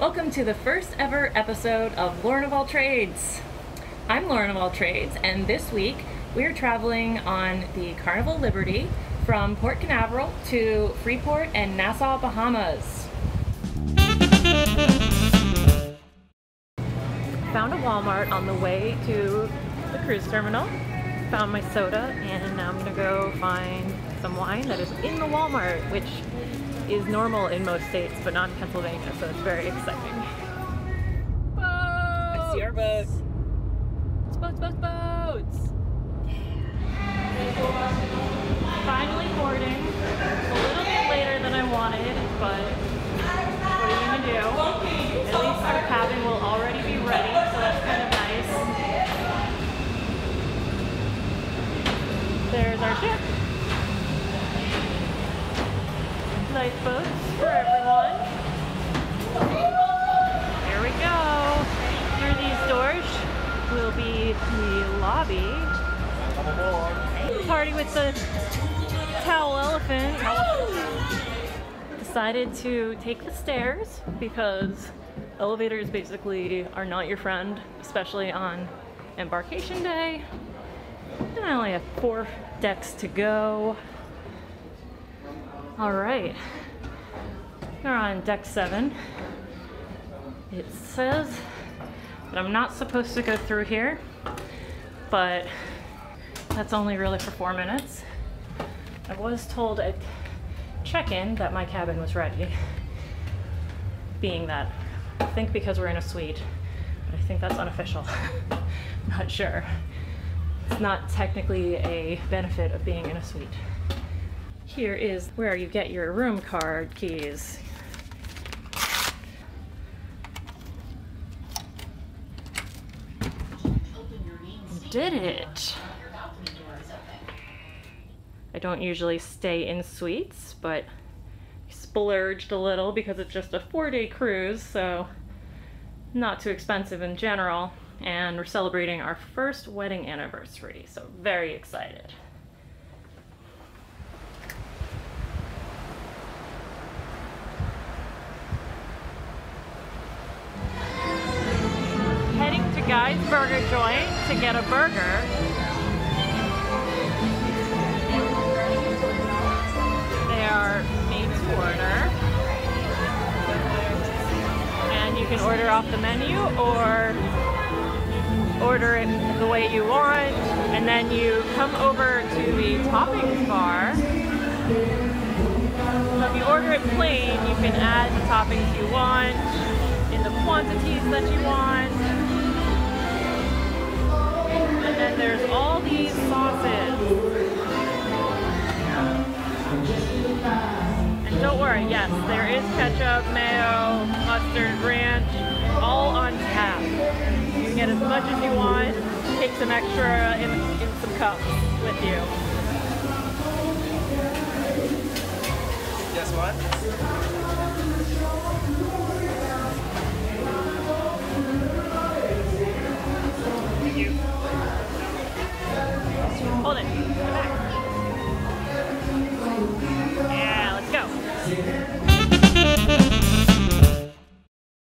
Welcome to the first ever episode of Lauren of All Trades. I'm Lauren of All Trades, and this week we are traveling on the Carnival Liberty from Port Canaveral to Freeport and Nassau, Bahamas. Found a Walmart on the way to the cruise terminal. Found my soda, and now I'm gonna go find some wine that is in the Walmart, which is normal in most states, but not in Pennsylvania, so it's very exciting. Boats! I see our boat. It's boats, boats, boats! Finally boarding. a little bit later than I wanted, but what are you gonna do? At least our cabin will already be ready, so that's kind of nice. There's our ship. Lifeboats for everyone. Here we go. Through these doors will be the lobby. Party with the towel elephant. Decided to take the stairs because elevators basically are not your friend, especially on embarkation day. And I only have four decks to go. All right, we're on deck seven. It says that I'm not supposed to go through here, but that's only really for four minutes. I was told at check-in that my cabin was ready, being that I think because we're in a suite, but I think that's unofficial. not sure. It's not technically a benefit of being in a suite. Here is where you get your room card keys. Did it! I don't usually stay in suites, but splurged a little because it's just a four-day cruise, so not too expensive in general. And we're celebrating our first wedding anniversary, so very excited. Burger Joint to get a burger. They are made to order. And you can order off the menu or order it the way you want. And then you come over to the toppings bar. So if you order it plain, you can add the toppings you want in the quantities that you want Sure, yes. There is ketchup, mayo, mustard, ranch, all on tap. You can get as much as you want. Take some extra in, in some cups with you. Guess what? You. Hold it.